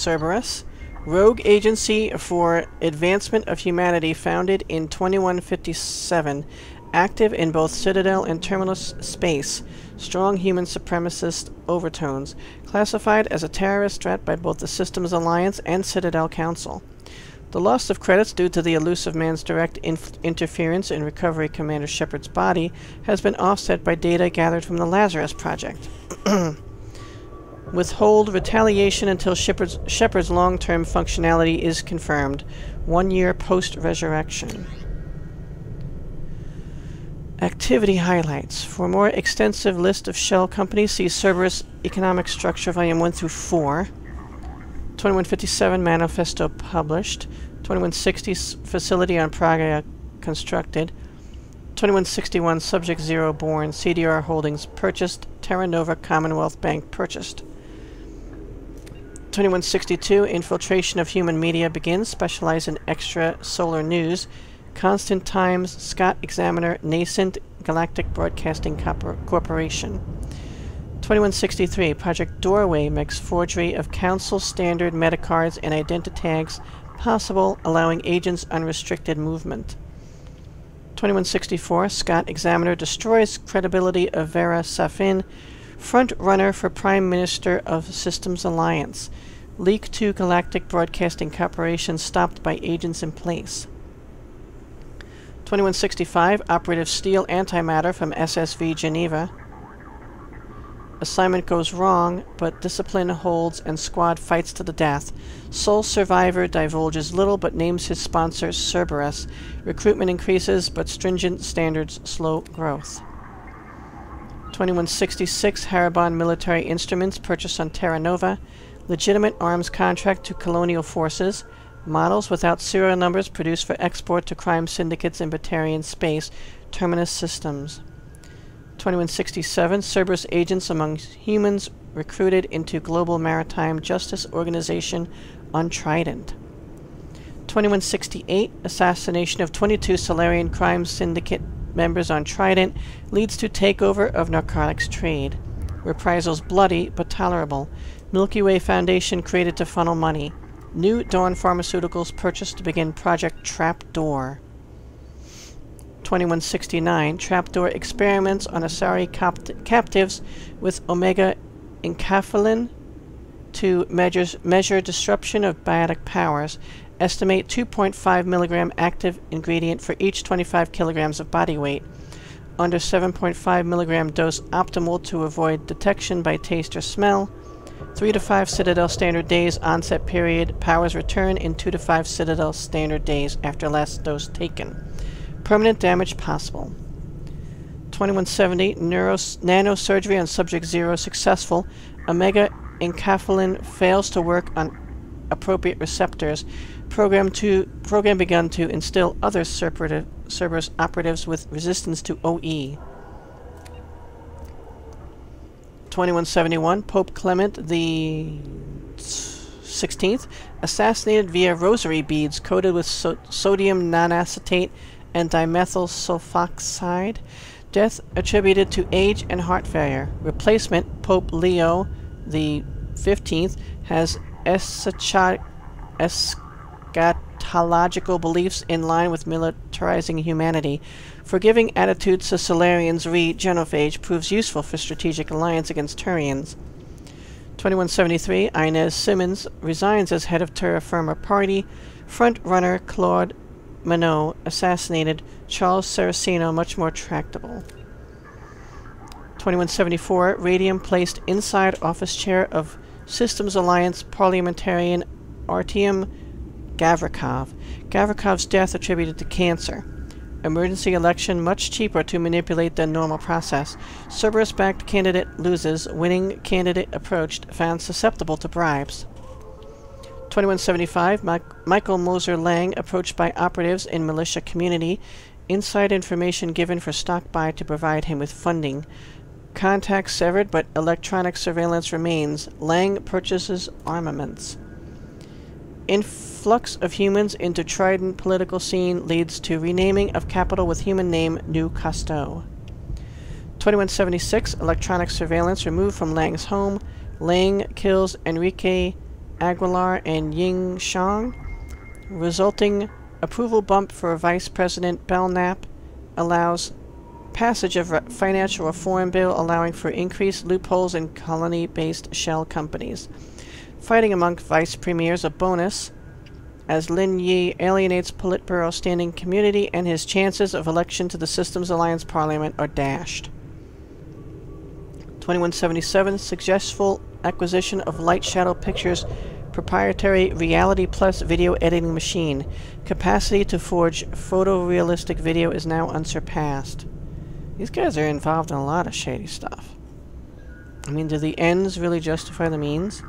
Cerberus, rogue agency for advancement of humanity founded in 2157, active in both Citadel and Terminus space, strong human supremacist overtones, classified as a terrorist threat by both the Systems Alliance and Citadel Council. The loss of credits due to the Illusive Man's direct interference in Recovery Commander Shepard's body has been offset by data gathered from the Lazarus Project. Withhold retaliation until Shepard's, long-term functionality is confirmed, one year post-resurrection. Activity highlights. For a more extensive list of shell companies, see Cerberus Economic Structure Volume 1 through 4. 2157 Manifesto published. 2160 Facility on Pragia constructed. 2161 Subject Zero born. CDR Holdings purchased. Terra Nova Commonwealth Bank purchased. 2162 Infiltration of Human Media begins. Specialized in extra solar news. Constant Times, Scott Examiner, Nascent Galactic Broadcasting Corporation. 2163, Project Doorway makes forgery of Council standard metacards and identity tags possible, allowing agents unrestricted movement. 2164, Scott Examiner destroys credibility of Vera Safin, front runner for Prime Minister of Systems Alliance. Leak to Galactic Broadcasting Corporation stopped by agents in place. 2165, Operative Steal Antimatter from SSV Geneva. Assignment goes wrong, but discipline holds and squad fights to the death. Sole survivor divulges little but names his sponsor Cerberus. Recruitment increases, but stringent standards slow growth. 2166 Haribon Military Instruments purchased on Terra Nova. Legitimate arms contract to colonial forces. Models without serial numbers produced for export to crime syndicates in Batarian space. Terminus Systems. 2167 Cerberus agents among humans recruited into Global Maritime Justice Organization on Trident. 2168 Assassination of 22 Salarian Crime Syndicate members on Trident leads to takeover of narcotics trade. Reprisals bloody but tolerable. Milky Way Foundation created to funnel money. New Dawn Pharmaceuticals purchased to begin Project Trapdoor. 2169 Trapdoor experiments on Asari captives with Omega enkephalin to measures, measure disruption of biotic powers. Estimate 2.5 milligram active ingredient for each 25 kilograms of body weight. Under 7.5 milligram dose optimal to avoid detection by taste or smell. 3 to 5 Citadel Standard Days onset period. Powers return in 2 to 5 Citadel Standard Days after last dose taken. Permanent damage possible. 2170 Neuro nanosurgery on subject 0 successful. Omega enkephalin fails to work on appropriate receptors. Program to program begun to instill other Cerberus operatives with resistance to OE. 2171, Pope Clement the 16th, assassinated via rosary beads coated with so sodium nonacetate and dimethyl sulfoxide. Death attributed to age and heart failure. Replacement, Pope Leo the 15th, has eschatological beliefs in line with militarizing humanity. Forgiving attitudes to Salarians re Genophage proves useful for strategic alliance against Turians. 2173, Inez Simmons resigns as head of Terra Firma Party. Front runner Claude Monod assassinated. Charles Saraceno much more tractable. 2174, Radium placed inside office chair of Systems Alliance parliamentarian Artyom Gavrikov. Gavrikov's death attributed to cancer. Emergency election much cheaper to manipulate than normal process. Cerberus-backed candidate loses. Winning candidate approached. Found susceptible to bribes. 2175, Michael Moser Lang approached by operatives in militia community. Inside information given for stock buy to provide him with funding. Contact severed, but electronic surveillance remains. Lang purchases armaments. Influx of humans into Trident political scene leads to renaming of capital with human name New Casto. 2176, electronic surveillance removed from Lang's home. Lang kills Enrique Aguilar and Ying Shang, resulting approval bump for Vice President Belknap allows passage of re financial reform bill allowing for increased loopholes in colony-based shell companies. Fighting among vice premiers a bonus as Lin Yi alienates Politburo standing community and his chances of election to the Systems Alliance Parliament are dashed. 2177 Successful acquisition of Light Shadow Pictures proprietary Reality Plus video editing machine. Capacity to forge photorealistic video is now unsurpassed. These guys are involved in a lot of shady stuff. I mean, do the ends really justify the means?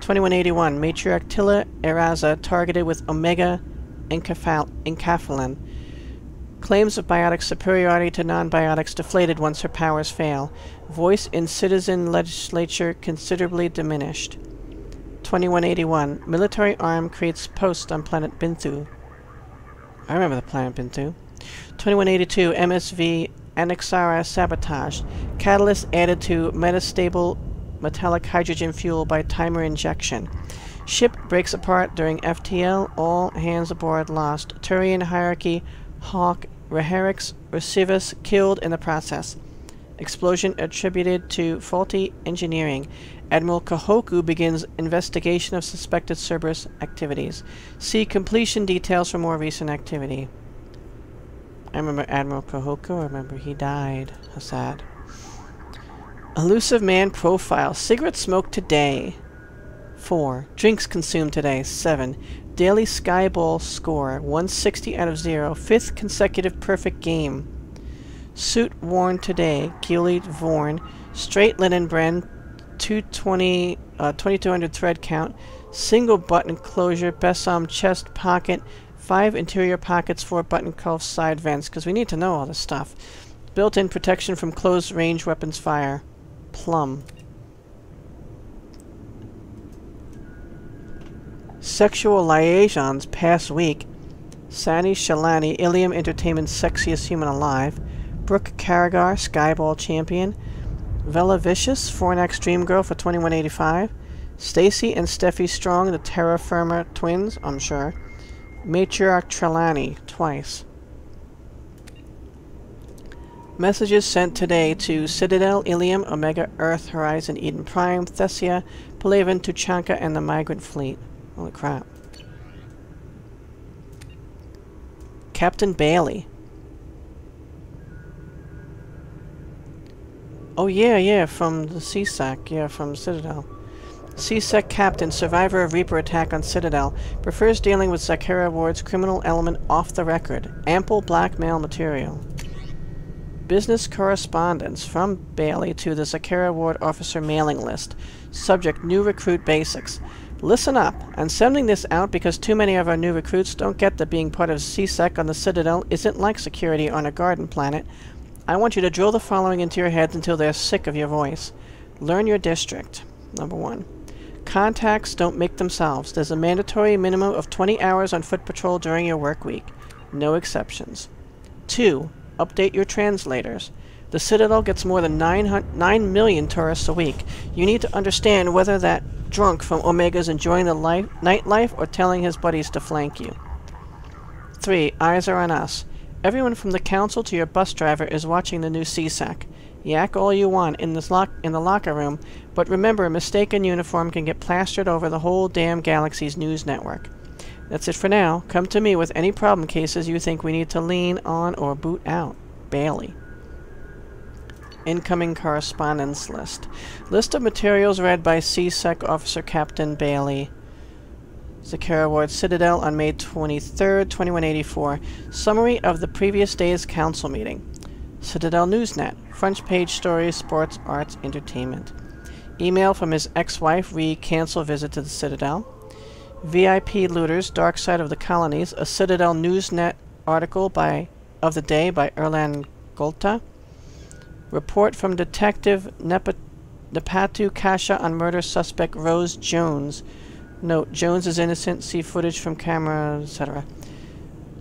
2181. Matriarch Tilla Eraza targeted with Omega enkephalin. Claims of biotic superiority to non-biotics deflated once her powers fail. Voice in citizen legislature considerably diminished. 2181. Military arm creates post on planet Binthu. I remember the planet Binthu. 2182. MSV Anaxara sabotaged. Catalyst added to metastable metallic hydrogen fuel by timer injection. Ship breaks apart during FTL. All hands aboard lost. Turian hierarchy. Hawk. Reherix. Recivus killed in the process. Explosion attributed to faulty engineering. Admiral Kahoku begins investigation of suspected Cerberus activities. See completion details for more recent activity. I remember Admiral Kahoku. I remember he died. How sad. Illusive Man profile. Cigarette smoked today. 4. Drinks consumed today. 7. Daily Skyball score. 160 out of 0. Fifth consecutive perfect game. Suit worn today. Gilly Vorn. Straight linen brand 220, uh, 2200 thread count, single button closure, Besom chest pocket, five interior pockets, four button cuff side vents, because we need to know all this stuff. Built-in protection from close range weapons fire. Plum. Sexual liaisons past week. Sani Shalani, Ilium Entertainment's sexiest human alive. Brooke Carragher, Skyball champion. Vela Vicious, Fornax Dream Girl for 2185. Stacy and Steffi Strong, the Terra Firma twins, I'm sure. Matriarch Trelawney, twice. Messages sent today to Citadel, Ilium, Omega, Earth, Horizon, Eden Prime, Thessia, Palaven, Tuchanka, and the Migrant Fleet. Holy crap. Captain Bailey. Oh, yeah, yeah, from the CSEC. Yeah, from Citadel. CSEC Captain, survivor of Reaper attack on Citadel, prefers dealing with Zakera Ward's criminal element off the record. Ample blackmail material. Business correspondence from Bailey to the Zakera Ward officer mailing list. Subject, new recruit basics. Listen up. I'm sending this out because too many of our new recruits don't get that being part of CSEC on the Citadel isn't like security on a garden planet. I want you to drill the following into your heads until they're sick of your voice. Learn your district. Number one. Contacts don't make themselves. There's a mandatory minimum of 20 hours on foot patrol during your work week. No exceptions. Two. Update your translators. The Citadel gets more than 9, 9 million tourists a week. You need to understand whether that drunk from Omega's enjoying the life, nightlife or telling his buddies to flank you. 3. Eyes are on us. Everyone from the council to your bus driver is watching the new CSEC. Yak all you want in, this lock in the locker room, but remember a mistaken uniform can get plastered over the whole damn galaxy's news network. That's it for now. Come to me with any problem cases you think we need to lean on or boot out. Bailey. Incoming correspondence list. List of materials read by CSEC Officer Captain Bailey. Zakera Ward Citadel on May 23, 2184. Summary of the previous day's council meeting. Citadel Newsnet. Front page stories, sports, arts, entertainment. Email from his ex-wife re cancel visit to the Citadel. VIP looters, Dark Side of the Colonies. A Citadel Newsnet article by of the day by Erlan Golta. Report from Detective Nepatu Kasha on murder suspect Rose Jones. Note, Jones is innocent. See footage from camera, etc.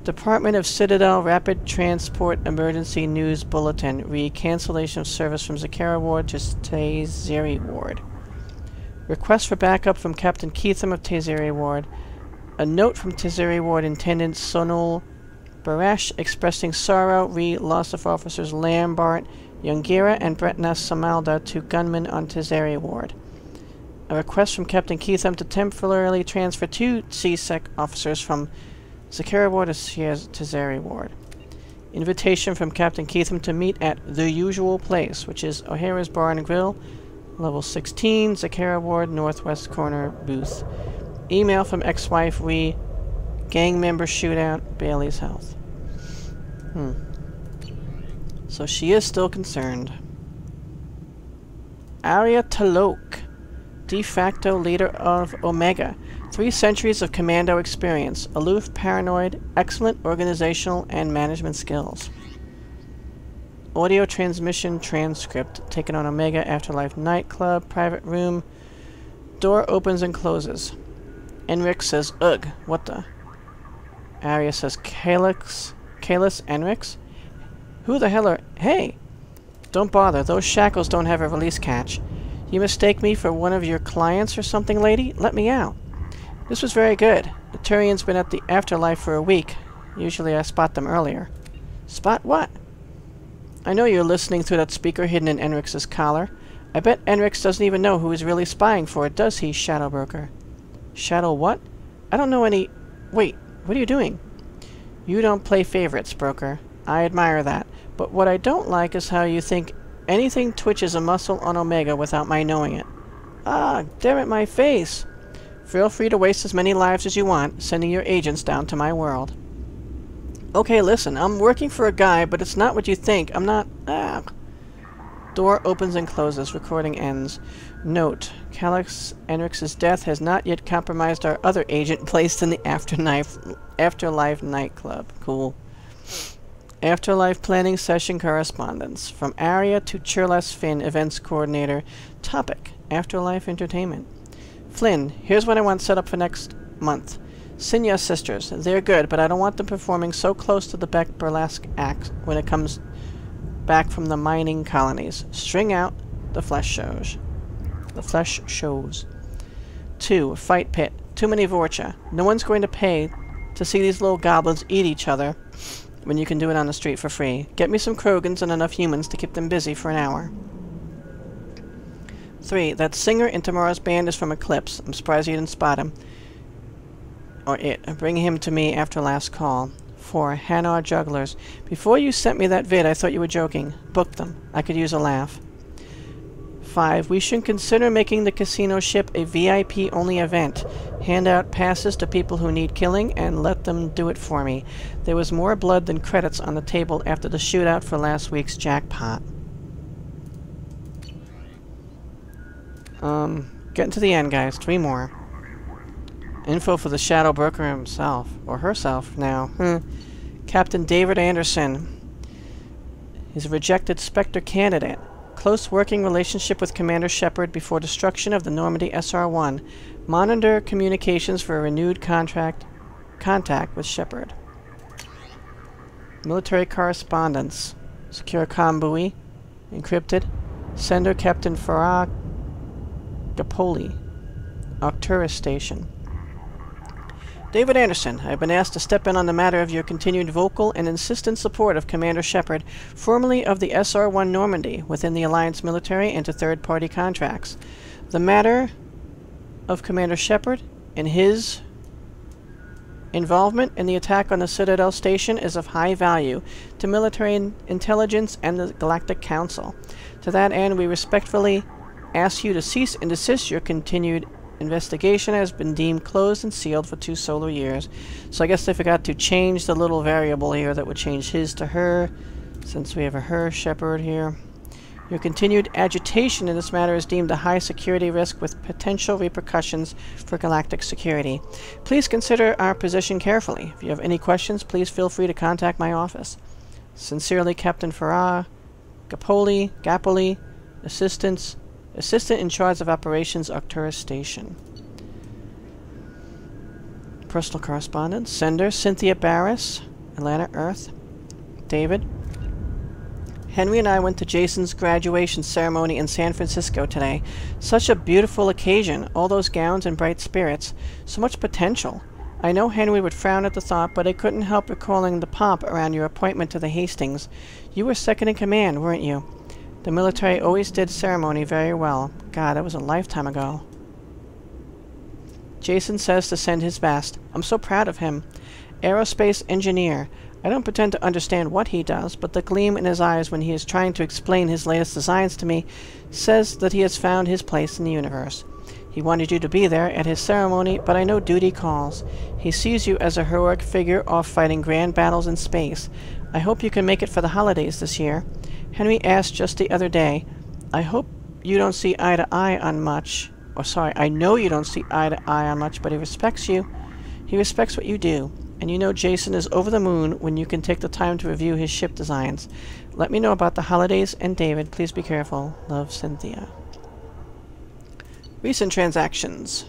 Department of Citadel Rapid Transport Emergency News Bulletin. Read cancellation of service from Zakera Ward to Zeri Ward. Request for backup from Captain Keitham of Tayseri Ward. A note from Tayseri Ward Intendant Sonul Barash expressing sorrow re loss of officers Lambart, Yungira, and Bretna Samalda to gunmen on Tayseri Ward. A request from Captain Keitham to temporarily transfer two CSEC officers from Zakera Ward to Tayseri Ward. Invitation from Captain Keitham to meet at the usual place, which is O'Hara's Bar and Grill, level 16, Zakera Ward, northwest corner booth. Email from ex-wife we... gang member shootout, Bailey's health. Hmm. So she is still concerned. Aria T'Loak, de facto leader of Omega. Three centuries of commando experience, aloof, paranoid, excellent organizational and management skills. Audio transmission transcript taken on Omega Afterlife nightclub, private room. Door opens and closes. Enric says, Ugh, what the? Aria says, Calix, Kalis Enrix? Who the hell are... Hey! Don't bother, those shackles don't have a release catch. You mistake me for one of your clients or something, lady? Let me out. This was very good. The Turian's been at the afterlife for a week. Usually I spot them earlier. Spot what? I know you're listening through that speaker hidden in Enrix's collar. I bet Enrix doesn't even know who he's really spying for, it, does he, Shadow Broker? Shadow what? I don't know any... Wait, what are you doing? You don't play favorites, Broker. I admire that. But what I don't like is how you think anything twitches a muscle on Omega without my knowing it. Ah, damn it, my face! Feel free to waste as many lives as you want, sending your agents down to my world. Okay, listen, I'm working for a guy, but it's not what you think. I'm not... Ah. Door opens and closes. Recording ends. Note, Calyx Enrix's death has not yet compromised our other agent placed in the Afterlife, Afterlife nightclub. Cool. Afterlife Planning Session Correspondence. From Aria to Churlas Finn, Events Coordinator. Topic, Afterlife Entertainment. Flynn, here's what I want set up for next month. Sinya sisters. They're good, but I don't want them performing so close to the Beck burlesque act when it comes back from the mining colonies. String out the flesh shows. The flesh shows. 2. Fight pit. Too many Vorcha. No one's going to pay to see these little goblins eat each other when you can do it on the street for free. Get me some Krogans and enough humans to keep them busy for an hour. 3. That singer in tomorrow's band is from Eclipse. I'm surprised you didn't spot him. Or it. Bring him to me after last call. 4. Hanar Jugglers. Before you sent me that vid, I thought you were joking. Book them. I could use a laugh. 5. We should consider making the casino ship a VIP-only event. Hand out passes to people who need killing and let them do it for me. There was more blood than credits on the table after the shootout for last week's jackpot. Um, getting to the end, guys. Three more. Info for the Shadow Broker himself. Or herself, now. Hmm. Captain David Anderson. He's a rejected Spectre candidate. Close working relationship with Commander Shepard before destruction of the Normandy SR-1. Monitor communications for a renewed contract contact with Shepard. Military correspondence. Secure comm Encrypted. Sender Captain Farah Gapoli, Arcturus Station. David Anderson, I have been asked to step in on the matter of your continued vocal and insistent support of Commander Shepard, formerly of the SR-1 Normandy, within the Alliance military and to third-party contracts. The matter of Commander Shepard and his involvement in the attack on the Citadel Station is of high value to military intelligence and the Galactic Council. To that end, we respectfully Ask you to cease and desist. Your continued investigation has been deemed closed and sealed for two solar years. So I guess I forgot to change the little variable here that would change his to her, since we have a her Shepard here. Your continued agitation in this matter is deemed a high security risk with potential repercussions for galactic security. Please consider our position carefully. If you have any questions, please feel free to contact my office. Sincerely, Captain Farah, Gapoli, Gapoli, Assistants, Assistant in charge of operations, Arcturus Station. Personal correspondence. Sender, Cynthia Barris, Atlanta, Earth. David. Henry and I went to Jason's graduation ceremony in San Francisco today. Such a beautiful occasion, all those gowns and bright spirits. So much potential. I know Henry would frown at the thought, but I couldn't help recalling the pomp around your appointment to the Hastings. You were second in command, weren't you? The military always did ceremony very well. God, that was a lifetime ago. Jason says to send his best. I'm so proud of him. Aerospace engineer. I don't pretend to understand what he does, but the gleam in his eyes when he is trying to explain his latest designs to me says that he has found his place in the universe. He wanted you to be there at his ceremony, but I know duty calls. He sees you as a heroic figure off fighting grand battles in space. I hope you can make it for the holidays this year. Henry asked just the other day, I hope you don't see eye to eye on much. Or sorry, I know you don't see eye to eye on much, but he respects you. He respects what you do. And you know Jason is over the moon when you can take the time to review his ship designs. Let me know about the holidays, and David, please be careful. Love, Cynthia. Recent transactions.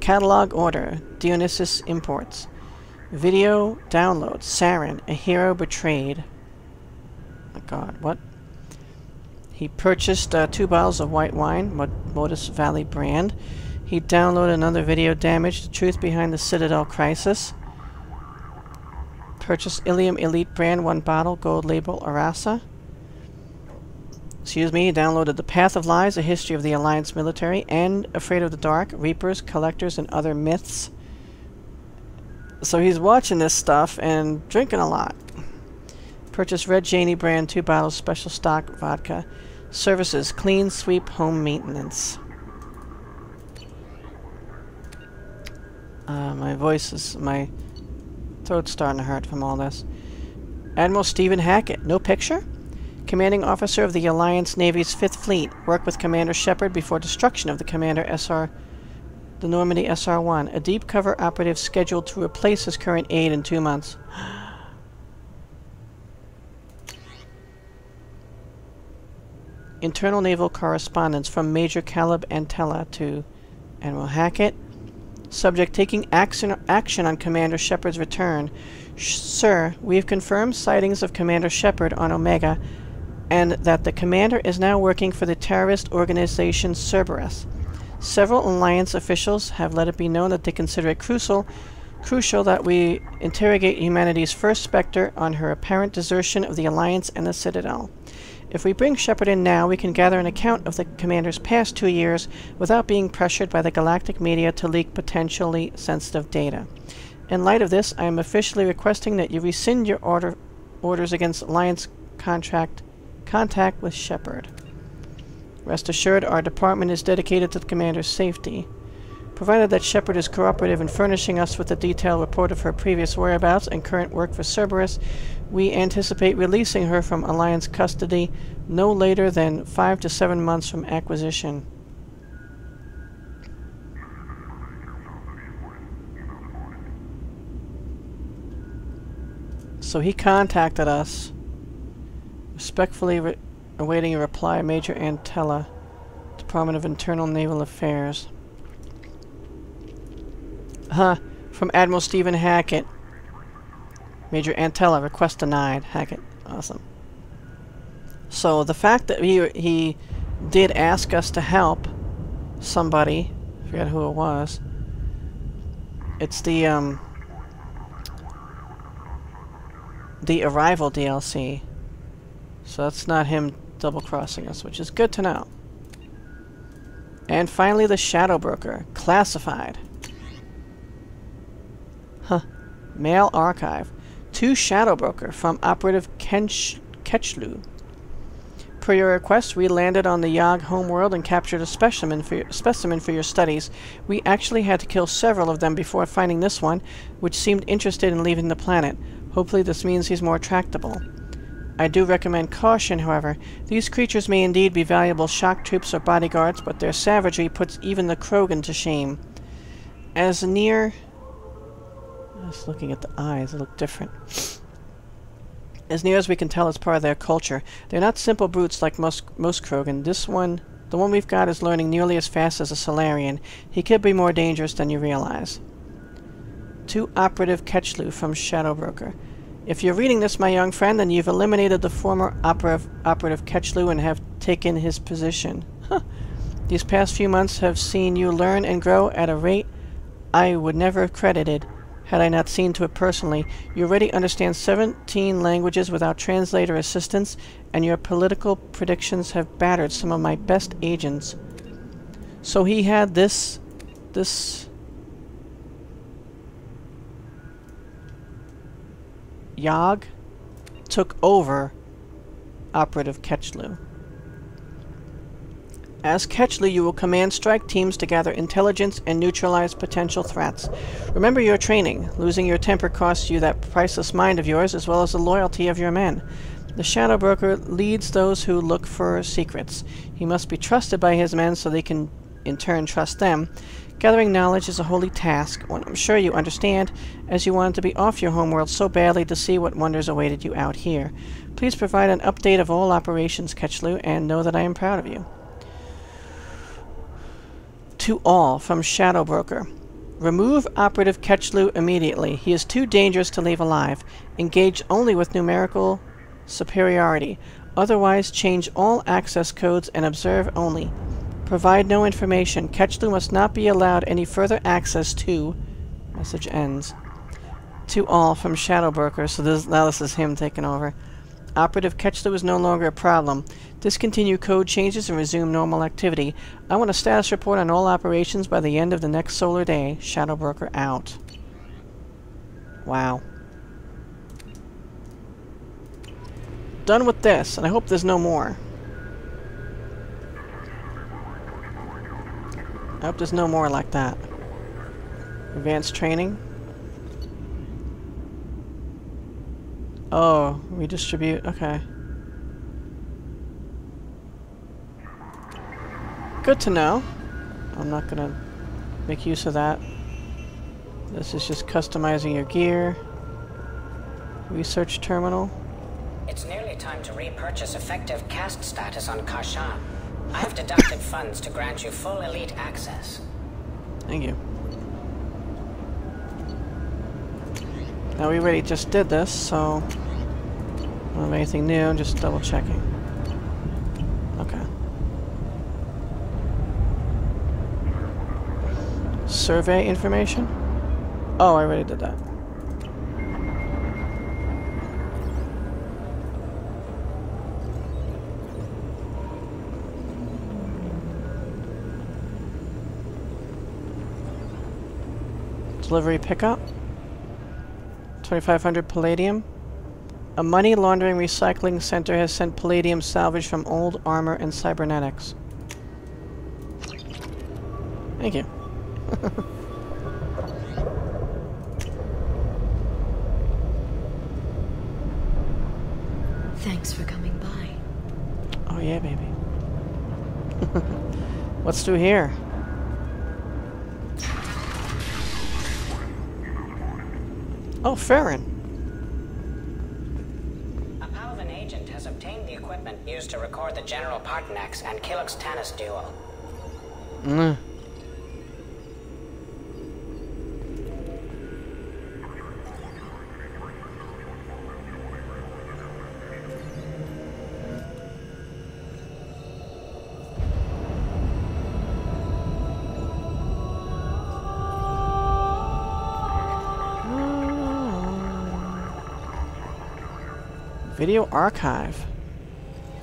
Catalog order. Dionysus Imports. Video download. Saren, a hero betrayed. Oh god, what? He purchased uh, two bottles of white wine, Mod Modus Valley brand. He downloaded another video, Damage, the truth behind the Citadel crisis. Purchased Ilium Elite brand, one bottle, gold label, Arasa. Excuse me, downloaded The Path of Lies, A History of the Alliance Military, and Afraid of the Dark, Reapers, Collectors, and Other Myths. So he's watching this stuff and drinking a lot. Purchase Red Janey brand, two bottles, special stock vodka. Services, clean sweep home maintenance. Uh, my voice is, my Throat's starting to hurt from all this. Admiral Stephen Hackett. No picture? Commanding officer of the Alliance Navy's Fifth Fleet. Worked with Commander Shepard before destruction of the Commander SR... The Normandy SR-1. A deep cover operative scheduled to replace his current aide in two months. Internal Naval Correspondence from Major Caleb Antella to Admiral Hackett. Subject taking action, action on Commander Shepard's return. Sh Sir, we have confirmed sightings of Commander Shepard on Omega, and that the commander is now working for the terrorist organization Cerberus. Several Alliance officials have let it be known that they consider it crucial, crucial that we interrogate humanity's first Spectre on her apparent desertion of the Alliance and the Citadel. If we bring Shepard in now, we can gather an account of the Commander's past two years without being pressured by the galactic media to leak potentially sensitive data. In light of this, I am officially requesting that you rescind your order orders against Alliance contract contact with Shepard. Rest assured, our department is dedicated to the Commander's safety. Provided that Shepard is cooperative in furnishing us with a detailed report of her previous whereabouts and current work for Cerberus, we anticipate releasing her from Alliance custody no later than five to seven months from acquisition. So he contacted us, respectfully re awaiting a reply, Major Antella, Department of Internal Naval Affairs. Huh, from Admiral Stephen Hackett. Major Antella, request denied. Hackett. Awesome. So the fact that he, he did ask us to help somebody, I forget who it was, it's the, um, the Arrival DLC. So that's not him double-crossing us, which is good to know. And finally, the Shadow Broker, classified. Huh. Mail archive to Shadow Broker from Operative Kench Ketchlu. Per your request, we landed on the Yahg homeworld and captured a specimen for, your, specimen for your studies. We actually had to kill several of them before finding this one, which seemed interested in leaving the planet. Hopefully this means he's more tractable. I do recommend caution, however. These creatures may indeed be valuable shock troops or bodyguards, but their savagery puts even the Krogan to shame. As near just looking at the eyes, they look different. As near as we can tell, it's part of their culture. They're not simple brutes like most, most Krogan. This one, the one we've got, is learning nearly as fast as a Salarian. He could be more dangerous than you realize. To Operative Ketchlu from Shadow Broker. If you're reading this, my young friend, then you've eliminated the former operative, operative Ketchlu and have taken his position. Huh. These past few months have seen you learn and grow at a rate I would never have credited had I not seen to it personally. You already understand 17 languages without translator assistance, and your political predictions have battered some of my best agents. So he had this... this... Yahg took over Operative Ketchlu. As Ketchlu, you will command strike teams to gather intelligence and neutralize potential threats. Remember your training. Losing your temper costs you that priceless mind of yours as well as the loyalty of your men. The Shadow Broker leads those who look for secrets. He must be trusted by his men so they can in turn trust them. Gathering knowledge is a holy task, one I'm sure you understand, as you wanted to be off your homeworld so badly to see what wonders awaited you out here. Please provide an update of all operations, Ketchlu, and know that I am proud of you to all from Shadow Broker. Remove Operative Ketchlu immediately. He is too dangerous to leave alive. Engage only with numerical superiority. Otherwise, change all access codes and observe only. Provide no information. Ketchlu must not be allowed any further access to... Message ends. To all from Shadow Broker. So this, now this is him taking over. Operative Ketchlu is no longer a problem. Discontinue code changes and resume normal activity. I want a status report on all operations by the end of the next solar day. Shadow Broker out. Wow. Done with this, and I hope there's no more. I hope there's no more like that. Advanced training. Oh, redistribute, okay. Good to know. I'm not gonna make use of that. This is just customizing your gear. Research terminal. It's nearly time to repurchase effective caste status on Kashan. I have deducted funds to grant you full elite access. Thank you. Now we already just did this, so I don't have anything new, just double checking. Okay. Survey information? Oh, I already did that. Delivery pickup. 2500 palladium. A money laundering recycling center has sent palladium salvage from old armor and cybernetics. Thank you. Thanks for coming by. Oh yeah, baby. What's through here? Oh, Feron. A Palaven agent has obtained the equipment used to record the General Partenax and Killux Tanis duel. Mm. Video archive.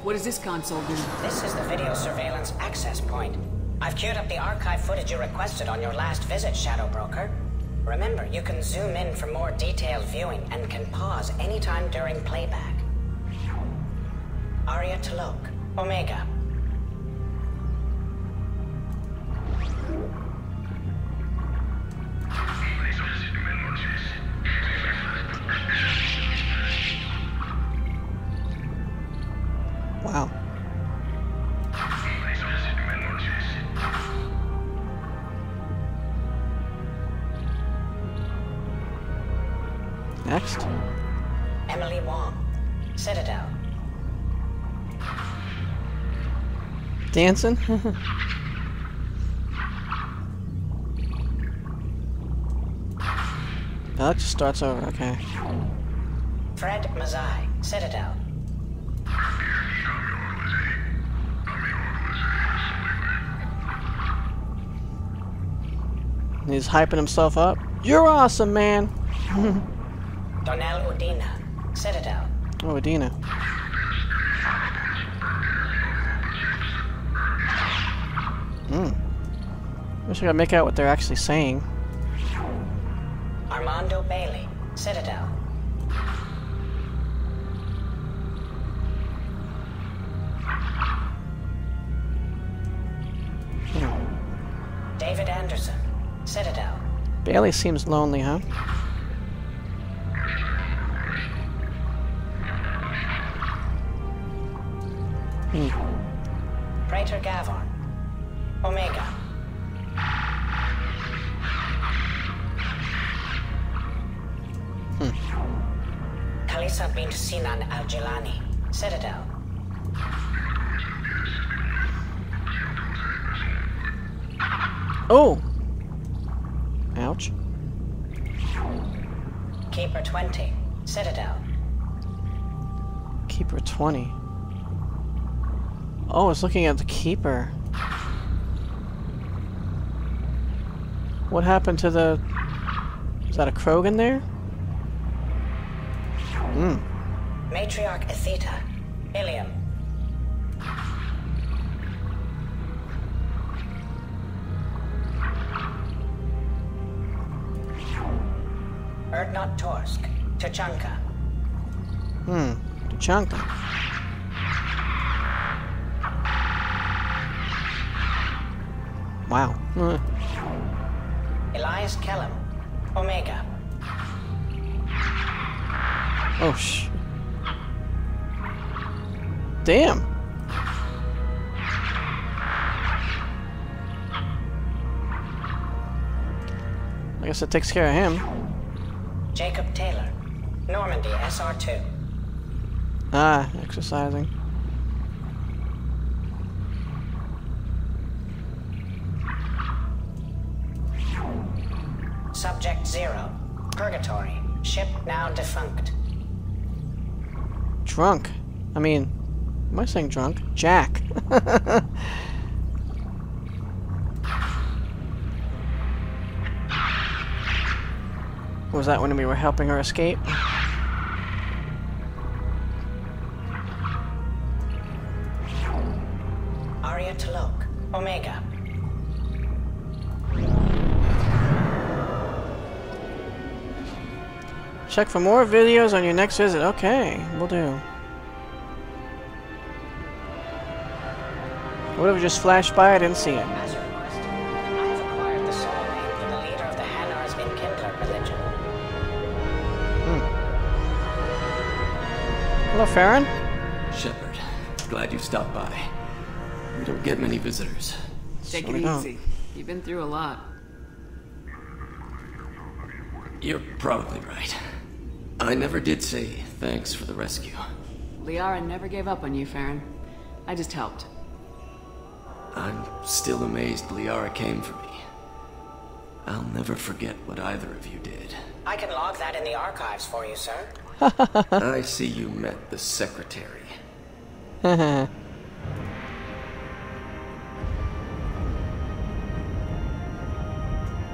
What does this console do? This is the video surveillance access point. I've queued up the archive footage you requested on your last visit, Shadow Broker. Remember, you can zoom in for more detailed viewing and can pause anytime during playback. Aria T'Loak, Omega. Citadel. Dancing? oh, it just starts over, okay. Fred Mazai, Citadel. He's hyping himself up. You're awesome, man. Donnel Udina, Citadel. Oh, Adina. Hmm. Wish I could make out what they're actually saying. Armando Bailey, Citadel. David Anderson, Citadel. Bailey seems lonely, huh? Hmm. Praetor Gavon, Omega. Khalisah bint Sinan Al Jilani, Citadel. Oh! Ouch. Keeper 20, Citadel. Keeper 20. Oh, it's looking at the Keeper. What happened to the... Is that a Krogan there? Hmm. Matriarch Aethyta, Ilium. Erdnot Torsk, Tuchanka. Hmm. Tuchanka. Wow. Uh, Elias Kellum, Omega. Oh, sh... Damn. I guess that takes care of him. Jacob Taylor, Normandy SR2. Ah, exercising. Ship now defunct. Drunk. I mean, am I saying drunk? Jack. Was that when we were helping her escape? Check for more videos on your next visit. Okay, we'll do. Whatever just flashed by, I didn't see it. As requested, I have acquired the soul name for the leader of the Hanar's Enkindler religion. Hmm. Hello, Feron. Shepard, glad you stopped by. We don't get many visitors. Take Slow it easy. You've been through a lot. You're probably right. I never did say thanks for the rescue. Liara never gave up on you, Feron. I just helped. I'm still amazed Liara came for me. I'll never forget what either of you did. I can log that in the archives for you, sir. I see you met the secretary.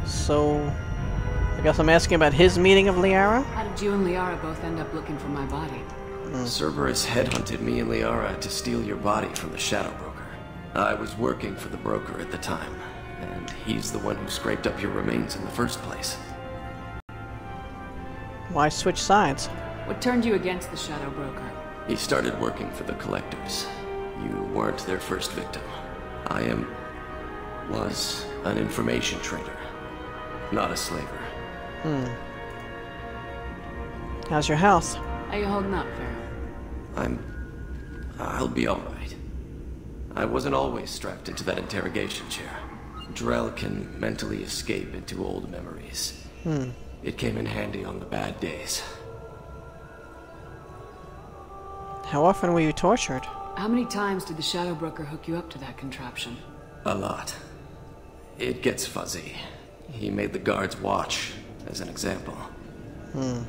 So, I guess I'm asking about his meeting of Liara? How did you and Liara both end up looking for my body? Hmm, Cerberus headhunted me and Liara to steal your body from the Shadow Broker. I was working for the broker at the time, and he's the one who scraped up your remains in the first place. Why switch sides? What turned you against the Shadow Broker? He started working for the Collectors. You weren't their first victim. I am... was an information trader, not a slaver. How's your health? How you holding up, Feron? I'm... I'll be alright. I wasn't always strapped into that interrogation chair. Drell can mentally escape into old memories. Hmm. It came in handy on the bad days. How often were you tortured? How many times did the Shadow Broker hook you up to that contraption? A lot. It gets fuzzy. He made the guards watch, as an example. Hmm.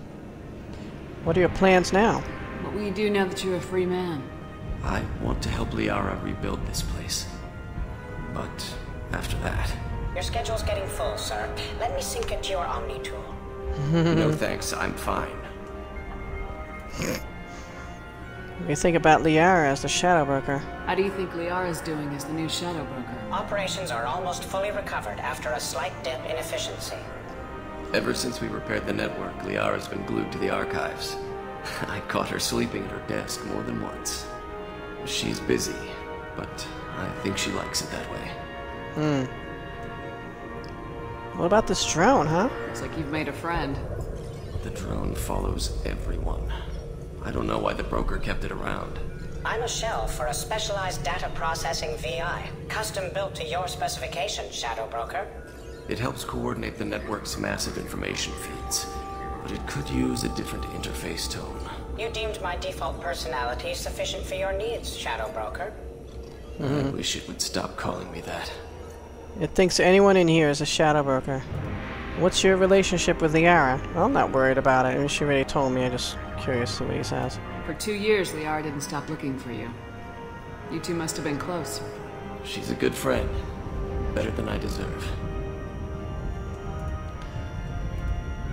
What are your plans now? What will you do now that you're a free man? I want to help Liara rebuild this place. But after that, Your schedule's getting full, sir. Let me sync it to your Omni tool. no thanks, I'm fine. What do you think about Liara as the Shadow Broker? How do you think Liara's doing as the new Shadow Broker? Operations are almost fully recovered after a slight dip in efficiency. Ever since we repaired the network, Liara's been glued to the archives. I caught her sleeping at her desk more than once. She's busy, but I think she likes it that way. Hmm. What about this drone, huh? Looks like you've made a friend. The drone follows everyone. I don't know why the broker kept it around. I'm a shell for a specialized data processing VI, custom built to your specifications, Shadow Broker. It helps coordinate the network's massive information feeds, but it could use a different interface tone. You deemed my default personality sufficient for your needs, Shadow Broker. I wish it would stop calling me that. It thinks anyone in here is a Shadow Broker. What's your relationship with Liara? Well, I'm not worried about it. I mean, she already told me. I'm just curious to what he says. For two years, Liara didn't stop looking for you. You two must have been close. She's a good friend. Better than I deserve.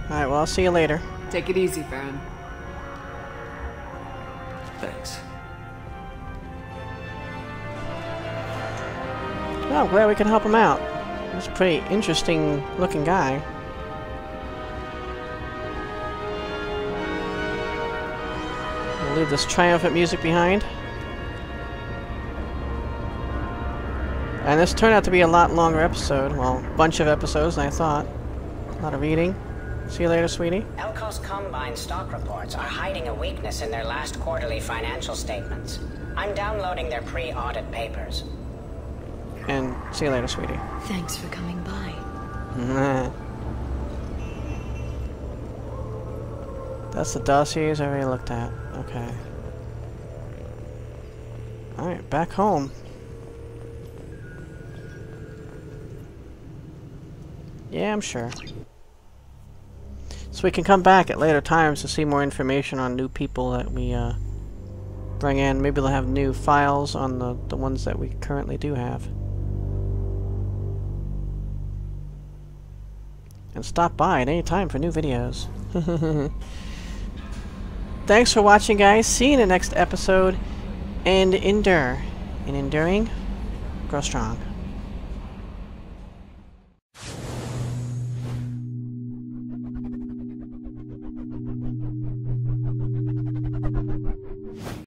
Alright, well, I'll see you later. Take it easy, Feron. Thanks. Oh, I'm glad we can help him out. He's a pretty interesting looking guy. We'll leave this triumphant music behind. And this turned out to be a lot longer episode. Well, a bunch of episodes than I thought. A lot of reading. See you later, sweetie. Elkoss Combine stock reports are hiding a weakness in their last quarterly financial statements. I'm downloading their pre-audit papers. And see you later, sweetie. Thanks for coming by. That's the dossiers I already looked at. Okay. Alright, back home. Yeah, I'm sure. So we can come back at later times to see more information on new people that we uh, bring in. Maybe they'll have new files on the, the ones that we currently do have. And stop by at any time for new videos. Thanks for watching, guys. See you in the next episode. And endure. In enduring, grow strong.